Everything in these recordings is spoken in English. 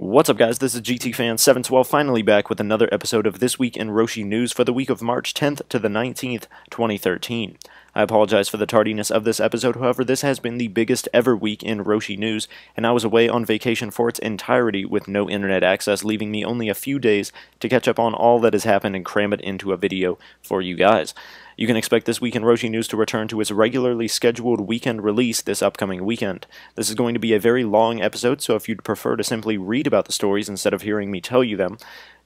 What's up, guys? This is GT Fan 712 finally back with another episode of This Week in Roshe News for the week of March 10th to the 19th, 2013. I apologize for the tardiness of this episode, however, this has been the biggest ever week in Roshe News, and I was away on vacation for its entirety with no internet access, leaving me only a few days to catch up on all that has happened and cram it into a video for you guys. You can expect This Week in Roshe News to return to its regularly scheduled weekend release this upcoming weekend. This is going to be a very long episode, so if you'd prefer to simply read about the stories instead of hearing me tell you them,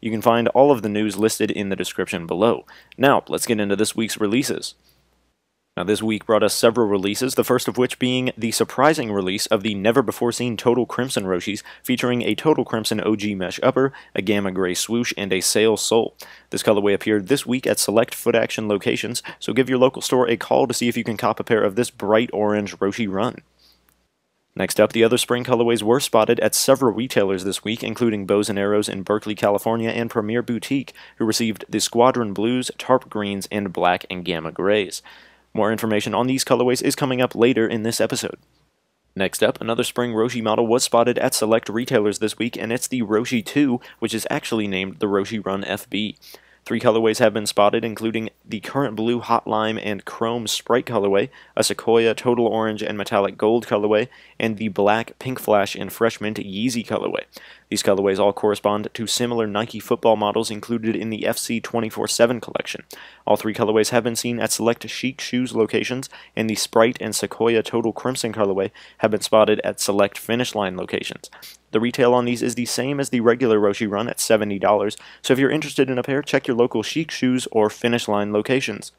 you can find all of the news listed in the description below. Now, let's get into this week's releases. Now, this week brought us several releases, the first of which being the surprising release of the never-before-seen Total Crimson Roshes, featuring a Total Crimson OG mesh upper, a Gamma Gray swoosh, and a Sail sole. This colorway appeared this week at select foot action locations, so give your local store a call to see if you can cop a pair of this bright orange Roshe Run. Next up, the other spring colorways were spotted at several retailers this week, including Bows and Arrows in Berkeley, California, and Premier Boutique, who received the Squadron Blues, Tarp Greens, and Black and Gamma Grays. More information on these colorways is coming up later in this episode. Next up, another spring Roshe model was spotted at select retailers this week, and it's the Roshe 2, which is actually named the Roshe Run FB. Three colorways have been spotted, including the current blue hot lime and chrome sprite colorway, a sequoia total orange and metallic gold colorway, and the black pink flash and fresh mint Yeezy colorway. These colorways all correspond to similar Nike football models included in the FC 24-7 collection. All three colorways have been seen at select Shiekh Shoes locations, and the Sprite and Sequoia Total Crimson colorway have been spotted at select Finish Line locations. The retail on these is the same as the regular Roshe run at $70, so if you're interested in a pair, check your local Shiekh Shoes or Finish Line locations.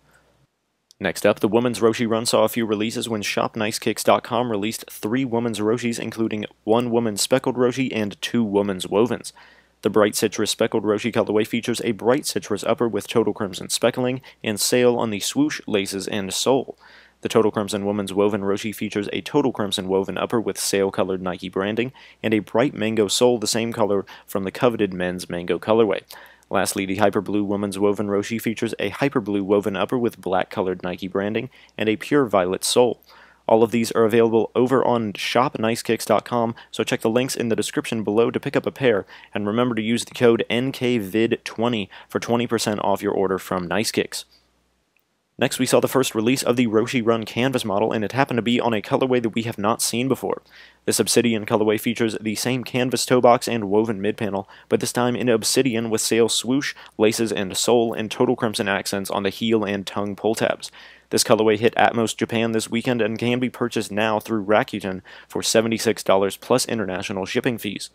Next up, the women's Roshe run saw a few releases when ShopNiceKicks.com released three women's Roshes, including one woman's speckled Roshe and two women's wovens. The Bright Citrus Speckled Roshe colorway features a bright citrus upper with total crimson speckling and sail on the swoosh, laces, and sole. The Total Crimson Woman's Woven Roshe features a Total Crimson woven upper with sail-colored Nike branding, and a bright mango sole the same color from the coveted men's mango colorway. Lastly, the Hyper Blue Woman's Woven Roshe features a Hyper Blue woven upper with black-colored Nike branding, and a pure violet sole. All of these are available over on shopnicekicks.com, so check the links in the description below to pick up a pair, and remember to use the code NKVID20 for 20% off your order from Nicekicks. Next, we saw the first release of the Roshe Run canvas model, and it happened to be on a colorway that we have not seen before. This Obsidian colorway features the same canvas toe box and woven mid-panel, but this time in Obsidian with sail swoosh, laces and sole, and total crimson accents on the heel and tongue pull tabs. This colorway hit Atmos Japan this weekend and can be purchased now through Rakuten for $76 plus international shipping fees.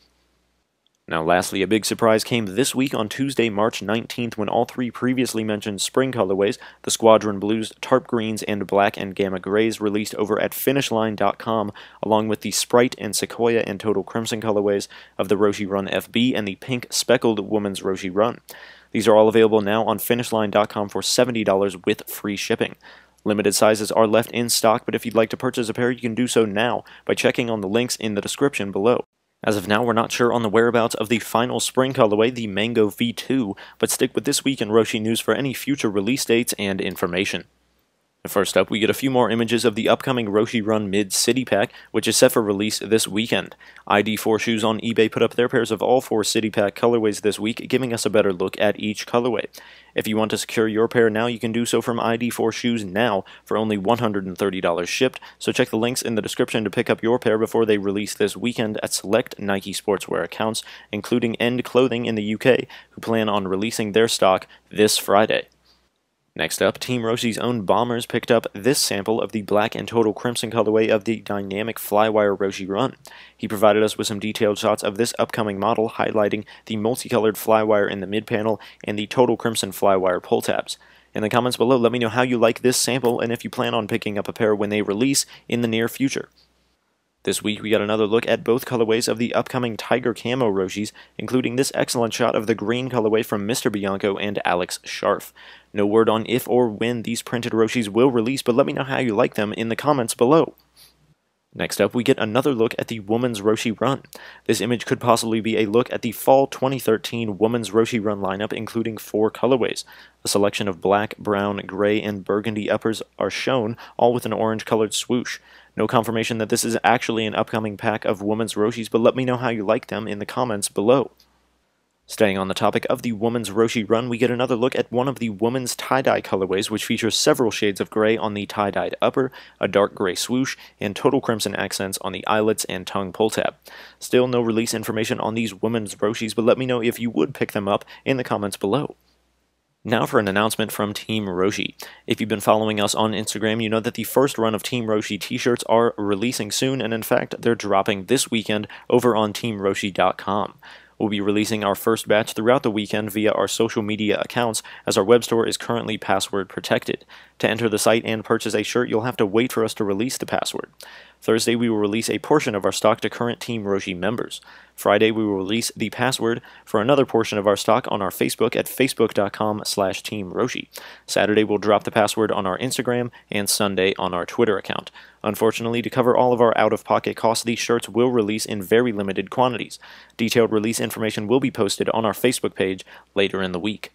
Now, lastly, a big surprise came this week on Tuesday, March 19th, when all three previously mentioned spring colorways, the Squadron Blues, Tarp Greens, and Black and Gamma Grays, released over at FinishLine.com, along with the Sprite and Sequoia and Total Crimson colorways of the Roshe Run FB and the pink speckled Woman's Roshe Run. These are all available now on FinishLine.com for $70 with free shipping. Limited sizes are left in stock, but if you'd like to purchase a pair, you can do so now by checking on the links in the description below. As of now, we're not sure on the whereabouts of the final spring colorway, the Mango V2, but stick with This Week in Roshe News for any future release dates and information. First up, we get a few more images of the upcoming Roshe Run Mid City Pack, which is set for release this weekend. ID4 Shoes on eBay put up their pairs of all four City Pack colorways this week, giving us a better look at each colorway. If you want to secure your pair now, you can do so from ID4 Shoes now for only $130 shipped, so check the links in the description to pick up your pair before they release this weekend at select Nike sportswear accounts, including End Clothing in the UK, who plan on releasing their stock this Friday. Next up, Team Roshe's own Bombers picked up this sample of the black and total crimson colorway of the dynamic Flywire Roshe Run. He provided us with some detailed shots of this upcoming model, highlighting the multicolored Flywire in the mid panel and the total crimson Flywire pull tabs. In the comments below, let me know how you like this sample and if you plan on picking up a pair when they release in the near future. This week we got another look at both colorways of the upcoming Tiger Camo Roshes, including this excellent shot of the green colorway from Mr. Bianco and Alex Scharf. No word on if or when these printed Roshes will release, but let me know how you like them in the comments below. Next up, we get another look at the Women's Roshe Run. This image could possibly be a look at the Fall 2013 Women's Roshe Run lineup, including four colorways. A selection of black, brown, gray, and burgundy uppers are shown, all with an orange-colored swoosh. No confirmation that this is actually an upcoming pack of Women's Roshes, but let me know how you like them in the comments below. Staying on the topic of the woman's Roshe run, we get another look at one of the woman's tie-dye colorways, which features several shades of gray on the tie-dyed upper, a dark gray swoosh, and total crimson accents on the eyelets and tongue pull tab. Still no release information on these women's Roshes, but let me know if you would pick them up in the comments below. Now for an announcement from Team Roshe. If you've been following us on Instagram, you know that the first run of Team Roshe t-shirts are releasing soon, and in fact, they're dropping this weekend over on TeamRoshe.com. We'll be releasing our first batch throughout the weekend via our social media accounts, as our web store is currently password protected. To enter the site and purchase a shirt, you'll have to wait for us to release the password. Thursday, we will release a portion of our stock to current Team Roshe members. Friday, we will release the password for another portion of our stock on our Facebook at facebook.com slash Team Roshe. Saturday, we'll drop the password on our Instagram, and Sunday on our Twitter account. Unfortunately, to cover all of our out-of-pocket costs, these shirts will release in very limited quantities. Detailed release information will be posted on our Facebook page later in the week.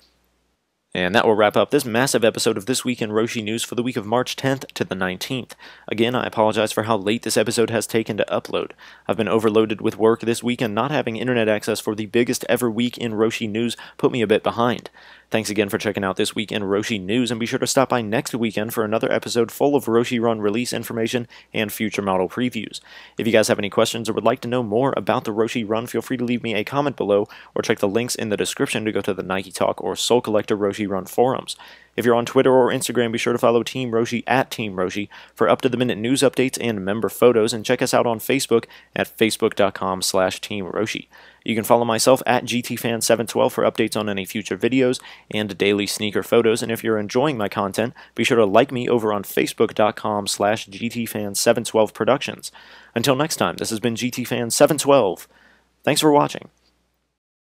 And that will wrap up this massive episode of This Week in Roshe News for the week of March 10th to the 19th. Again, I apologize for how late this episode has taken to upload. I've been overloaded with work this week, and not having internet access for the biggest ever week in Roshe News put me a bit behind. Thanks again for checking out this week in Roshe News, and be sure to stop by next weekend for another episode full of Roshe Run release information and future model previews. If you guys have any questions or would like to know more about the Roshe Run, feel free to leave me a comment below or check the links in the description to go to the Nike Talk or Sole Collector Roshe Run forums. If you're on Twitter or Instagram, be sure to follow Team Roshe at Team Roshe for up-to-the-minute news updates and member photos, and check us out on Facebook at facebook.com slash Team Roshe. You can follow myself at GTFan712 for updates on any future videos and daily sneaker photos, and if you're enjoying my content, be sure to like me over on facebook.com slash GTFan712 Productions. Until next time, this has been GTFan712. Thanks for watching.